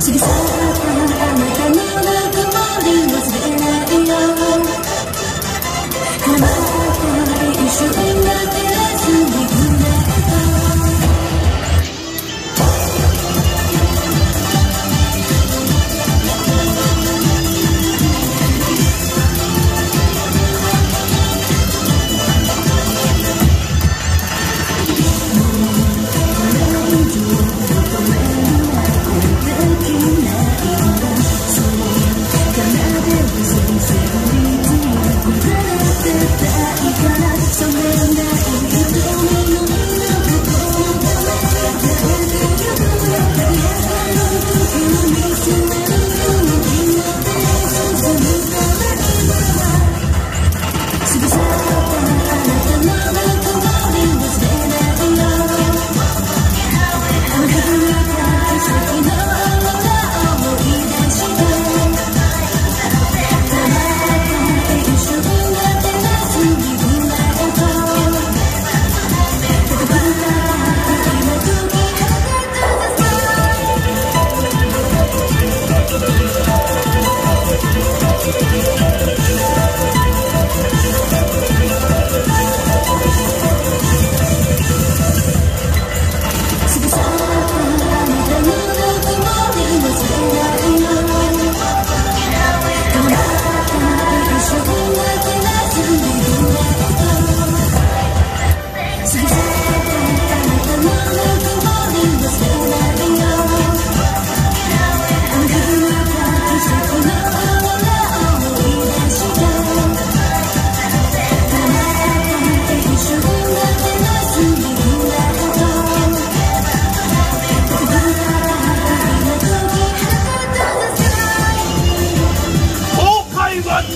Sige, sige.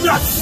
Yes!